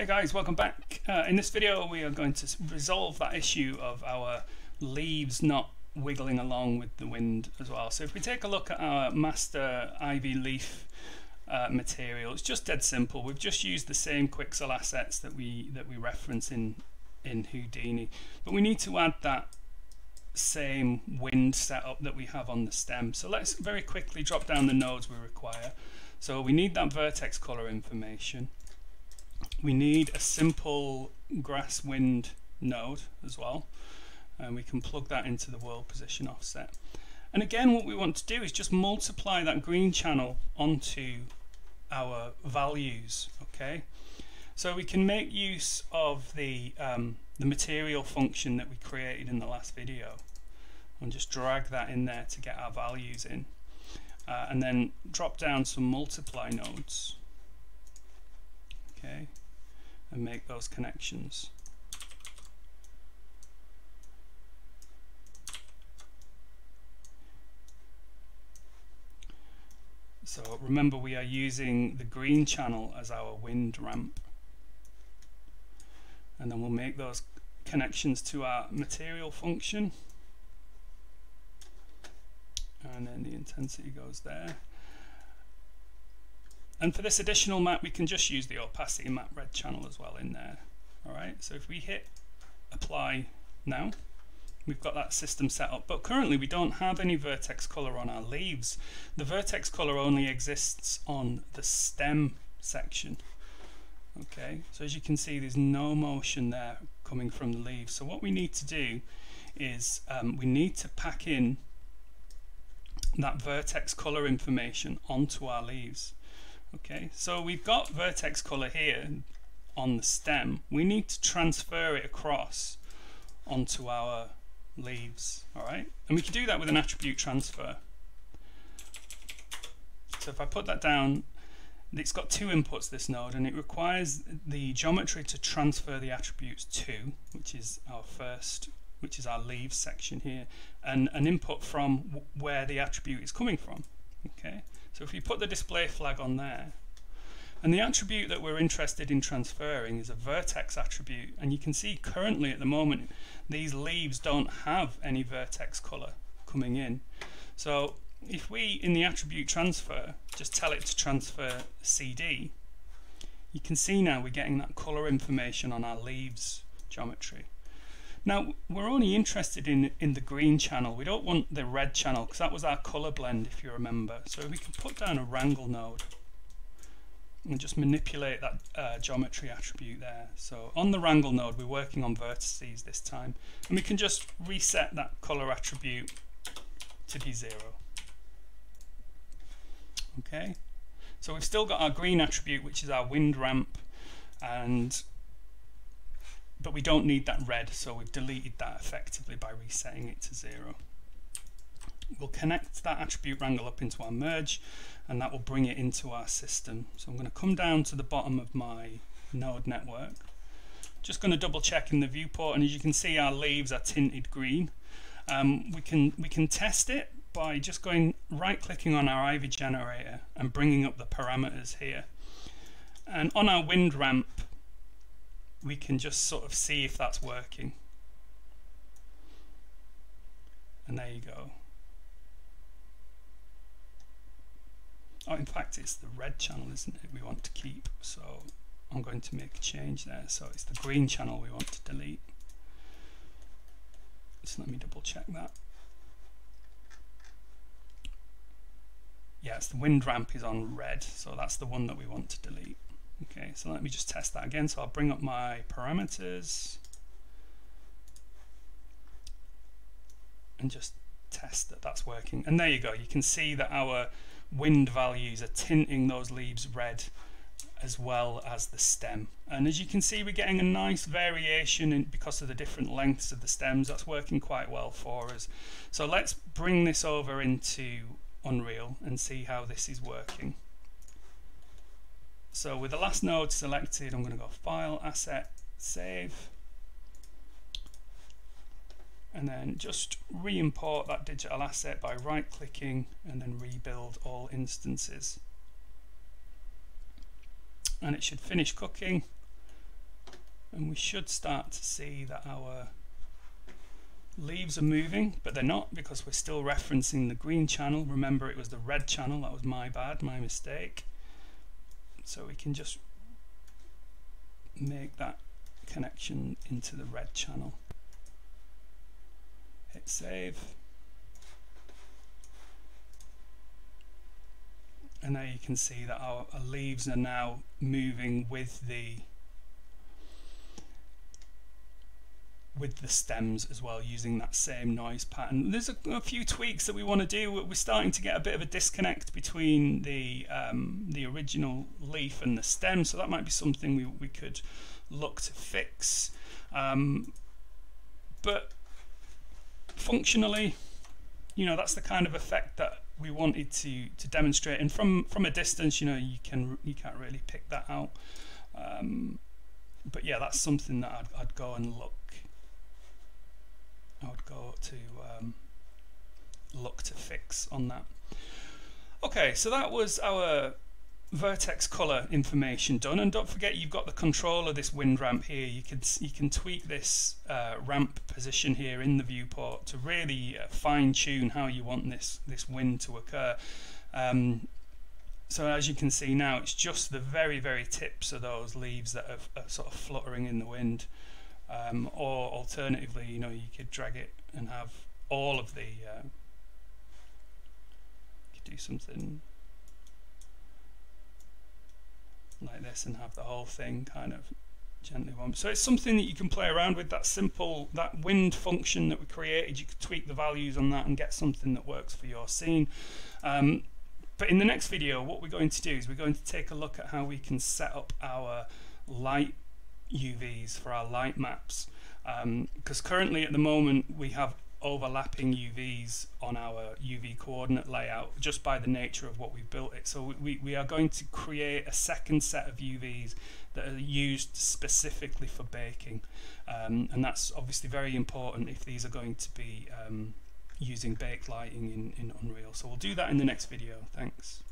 Hey guys, welcome back. Uh, in this video we are going to resolve that issue of our leaves not wiggling along with the wind as well. So if we take a look at our master ivy leaf uh, material, it's just dead simple. We've just used the same Quixel assets that we that we reference in in Houdini, but we need to add that same wind setup that we have on the stem. So let's very quickly drop down the nodes we require. So we need that vertex color information we need a simple grass wind node as well and we can plug that into the world position offset. And again what we want to do is just multiply that green channel onto our values okay? So we can make use of the um, the material function that we created in the last video and just drag that in there to get our values in. Uh, and then drop down some multiply nodes okay and make those connections. So remember we are using the green channel as our wind ramp. And then we'll make those connections to our material function. And then the intensity goes there and for this additional map, we can just use the opacity map red channel as well in there. All right, so if we hit apply now, we've got that system set up. But currently we don't have any vertex color on our leaves. The vertex color only exists on the stem section. Okay, so as you can see, there's no motion there coming from the leaves. So what we need to do is um, we need to pack in that vertex color information onto our leaves. Okay, so we've got vertex color here on the stem. We need to transfer it across onto our leaves, all right? And we can do that with an attribute transfer. So if I put that down, it's got two inputs, this node, and it requires the geometry to transfer the attributes to, which is our first, which is our leaves section here, and an input from where the attribute is coming from, okay? So if we put the display flag on there, and the attribute that we're interested in transferring is a vertex attribute, and you can see currently at the moment these leaves don't have any vertex color coming in. So if we, in the attribute transfer, just tell it to transfer CD, you can see now we're getting that color information on our leaves geometry. Now, we're only interested in, in the green channel. We don't want the red channel because that was our color blend, if you remember. So we can put down a wrangle node and just manipulate that uh, geometry attribute there. So on the wrangle node, we're working on vertices this time. And we can just reset that color attribute to be zero. Okay, so we've still got our green attribute, which is our wind ramp, and but we don't need that red so we've deleted that effectively by resetting it to zero. We'll connect that attribute wrangle up into our merge and that will bring it into our system. So I'm going to come down to the bottom of my node network. Just going to double check in the viewport and as you can see our leaves are tinted green. Um, we can we can test it by just going right clicking on our Ivy generator and bringing up the parameters here. And on our wind ramp we can just sort of see if that's working. And there you go. Oh, in fact, it's the red channel, isn't it, we want to keep. So I'm going to make a change there. So it's the green channel we want to delete. So let me double check that. Yes, the wind ramp is on red, so that's the one that we want to delete. Okay, so let me just test that again. So I'll bring up my parameters and just test that that's working. And there you go. You can see that our wind values are tinting those leaves red as well as the stem. And as you can see, we're getting a nice variation in, because of the different lengths of the stems. That's working quite well for us. So let's bring this over into Unreal and see how this is working. So with the last node selected, I'm going to go File, Asset, Save. And then just re-import that digital asset by right-clicking and then rebuild all instances. And it should finish cooking. and we should start to see that our leaves are moving but they're not because we're still referencing the green channel remember it was the red channel that was my bad my mistake so we can just make that connection into the red channel. Hit save. And there you can see that our, our leaves are now moving with the with the stems as well using that same noise pattern. There's a, a, few tweaks that we want to do. We're starting to get a bit of a disconnect between the um, the original leaf and the stem, so that might be something we, we could look to fix. Um, but functionally, you know, that's the kind of effect that we wanted to to demonstrate. And from from a distance, you know, you can you can't really pick that out. Um, but yeah, that's something that I'd, I'd go and look I would go to um, look to fix on that. Okay, so that was our vertex color information done. And don't forget you've got the control of this wind ramp here. You can you can tweak this uh, ramp position here in the viewport to really uh, fine-tune how you want this this wind to occur. Um, so as you can see now it's just the very very tips of those leaves that are, are sort of fluttering in the wind um, or alternatively, you know, you could drag it and have all of the, uh, you could do something like this and have the whole thing kind of gently warm. So it's something that you can play around with, that simple, that wind function that we created, you could tweak the values on that and get something that works for your scene. Um, but in the next video, what we're going to do is we're going to take a look at how we can set up our light UVs for our light maps because um, currently at the moment we have overlapping UVs on our UV coordinate layout just by the nature of what we've built it. So we, we are going to create a second set of UVs that are used specifically for baking um, and that's obviously very important if these are going to be um, using baked lighting in, in Unreal. So we'll do that in the next video. Thanks.